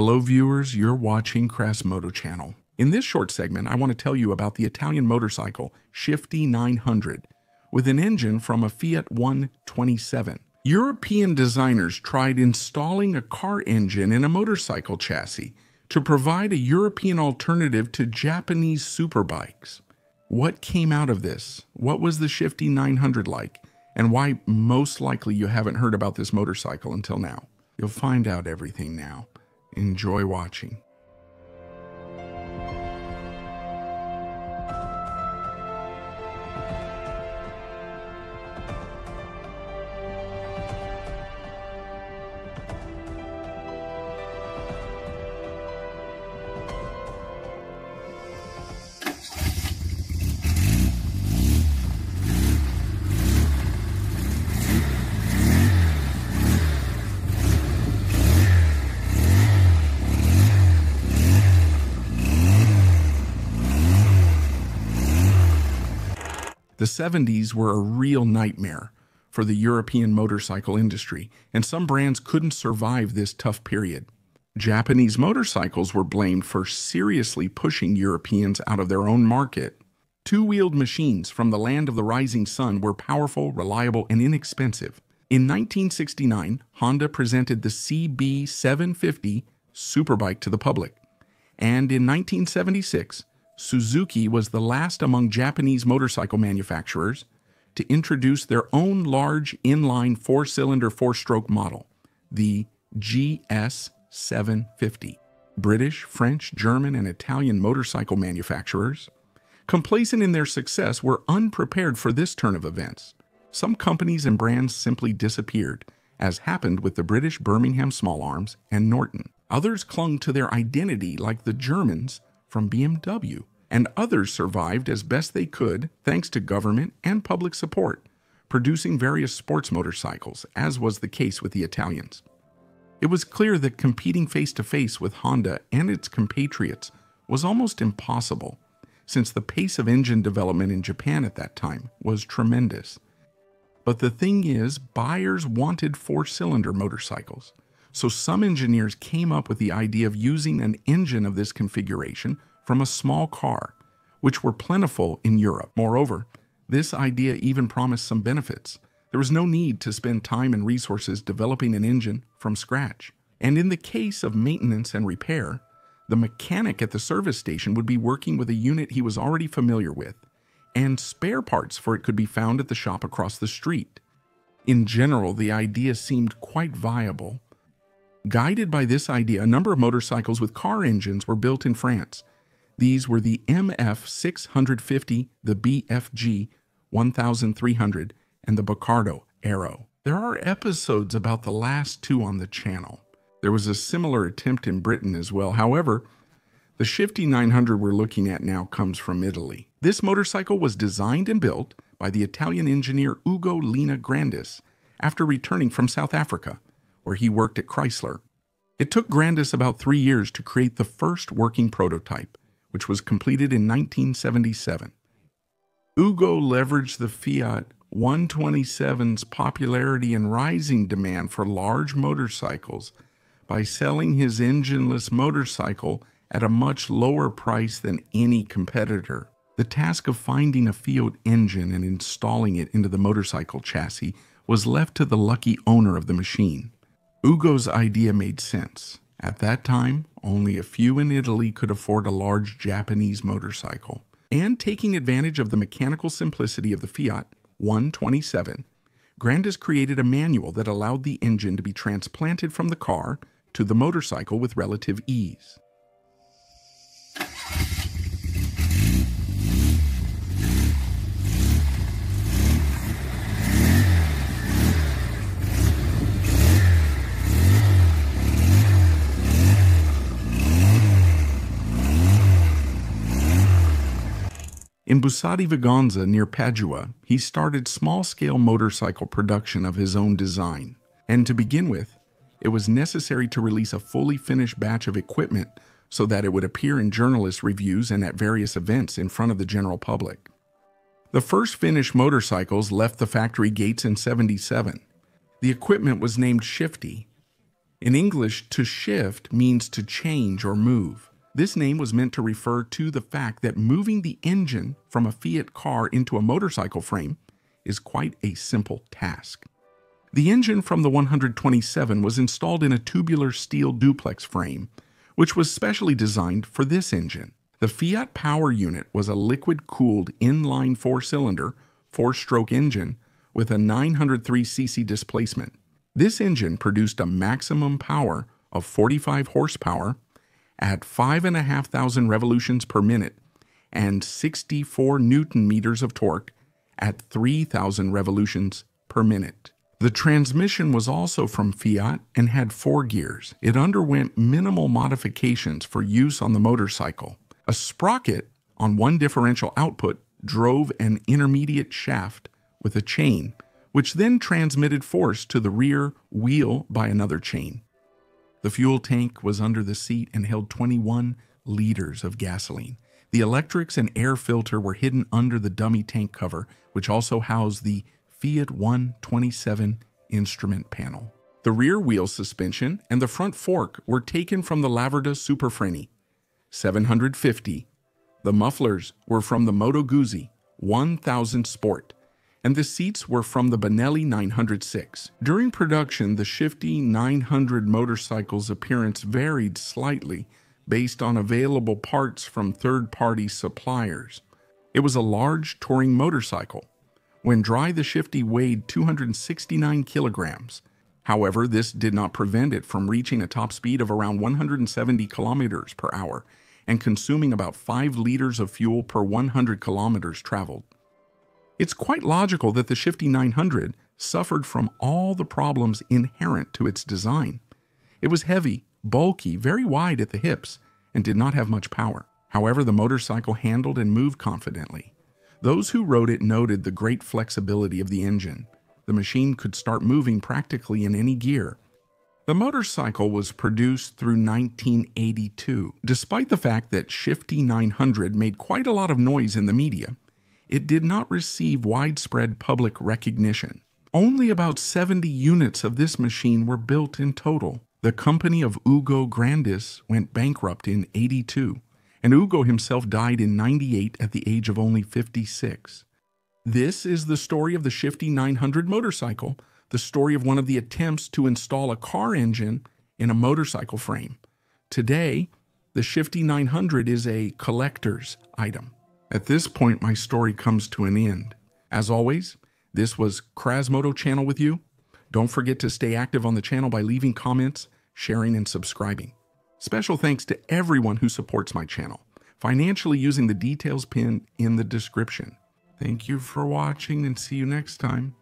Hello viewers, you're watching Krasmoto channel. In this short segment, I want to tell you about the Italian motorcycle Shifty 900 with an engine from a Fiat 127. European designers tried installing a car engine in a motorcycle chassis to provide a European alternative to Japanese superbikes. What came out of this? What was the Shifty 900 like? And why most likely you haven't heard about this motorcycle until now? You'll find out everything now. Enjoy watching. The 70s were a real nightmare for the European motorcycle industry, and some brands couldn't survive this tough period. Japanese motorcycles were blamed for seriously pushing Europeans out of their own market. Two wheeled machines from the land of the rising sun were powerful, reliable, and inexpensive. In 1969, Honda presented the CB750 Superbike to the public. And in 1976, Suzuki was the last among Japanese motorcycle manufacturers to introduce their own large inline four cylinder four stroke model, the GS 750. British, French, German, and Italian motorcycle manufacturers, complacent in their success, were unprepared for this turn of events. Some companies and brands simply disappeared, as happened with the British Birmingham Small Arms and Norton. Others clung to their identity like the Germans from BMW, and others survived as best they could thanks to government and public support, producing various sports motorcycles, as was the case with the Italians. It was clear that competing face to face with Honda and its compatriots was almost impossible, since the pace of engine development in Japan at that time was tremendous. But the thing is, buyers wanted four cylinder motorcycles. So some engineers came up with the idea of using an engine of this configuration from a small car, which were plentiful in Europe. Moreover, this idea even promised some benefits. There was no need to spend time and resources developing an engine from scratch. And in the case of maintenance and repair, the mechanic at the service station would be working with a unit he was already familiar with, and spare parts for it could be found at the shop across the street. In general, the idea seemed quite viable. Guided by this idea, a number of motorcycles with car engines were built in France. These were the MF 650, the BFG 1300, and the Bocardo Aero. There are episodes about the last two on the channel. There was a similar attempt in Britain as well. However, the Shifty 900 we're looking at now comes from Italy. This motorcycle was designed and built by the Italian engineer Ugo Lina Grandis after returning from South Africa where he worked at Chrysler. It took Grandis about three years to create the first working prototype, which was completed in 1977. Ugo leveraged the Fiat 127's popularity and rising demand for large motorcycles by selling his engineless motorcycle at a much lower price than any competitor. The task of finding a Fiat engine and installing it into the motorcycle chassis was left to the lucky owner of the machine. Ugo's idea made sense. At that time, only a few in Italy could afford a large Japanese motorcycle. And taking advantage of the mechanical simplicity of the Fiat 127, Grandis created a manual that allowed the engine to be transplanted from the car to the motorcycle with relative ease. In Busa di Vigonza near Padua, he started small scale motorcycle production of his own design. And to begin with, it was necessary to release a fully finished batch of equipment so that it would appear in journalist reviews and at various events in front of the general public. The first finished motorcycles left the factory gates in 77. The equipment was named Shifty. In English, to shift means to change or move. This name was meant to refer to the fact that moving the engine from a Fiat car into a motorcycle frame is quite a simple task. The engine from the 127 was installed in a tubular steel duplex frame, which was specially designed for this engine. The Fiat Power Unit was a liquid-cooled inline four-cylinder, four-stroke engine with a 903cc displacement. This engine produced a maximum power of 45 horsepower at 5,500 revolutions per minute and 64 newton meters of torque at 3,000 revolutions per minute. The transmission was also from Fiat and had four gears. It underwent minimal modifications for use on the motorcycle. A sprocket on one differential output drove an intermediate shaft with a chain, which then transmitted force to the rear wheel by another chain. The fuel tank was under the seat and held 21 liters of gasoline. The electrics and air filter were hidden under the dummy tank cover, which also housed the Fiat 127 instrument panel. The rear wheel suspension and the front fork were taken from the Laverda Superfreni 750. The mufflers were from the Moto Guzzi 1000 Sport and the seats were from the Benelli 906. During production, the shifty 900 motorcycle's appearance varied slightly based on available parts from third-party suppliers. It was a large touring motorcycle. When dry, the shifty weighed 269 kilograms. However, this did not prevent it from reaching a top speed of around 170 kilometers per hour and consuming about 5 liters of fuel per 100 kilometers traveled. It's quite logical that the Shifty 900 suffered from all the problems inherent to its design. It was heavy, bulky, very wide at the hips, and did not have much power. However, the motorcycle handled and moved confidently. Those who rode it noted the great flexibility of the engine. The machine could start moving practically in any gear. The motorcycle was produced through 1982. Despite the fact that Shifty 900 made quite a lot of noise in the media, it did not receive widespread public recognition. Only about 70 units of this machine were built in total. The company of Ugo Grandis went bankrupt in 82, and Ugo himself died in 98 at the age of only 56. This is the story of the Shifty 900 motorcycle, the story of one of the attempts to install a car engine in a motorcycle frame. Today, the Shifty 900 is a collector's item. At this point, my story comes to an end. As always, this was Krasmoto Channel with you. Don't forget to stay active on the channel by leaving comments, sharing, and subscribing. Special thanks to everyone who supports my channel, financially using the details pinned in the description. Thank you for watching and see you next time.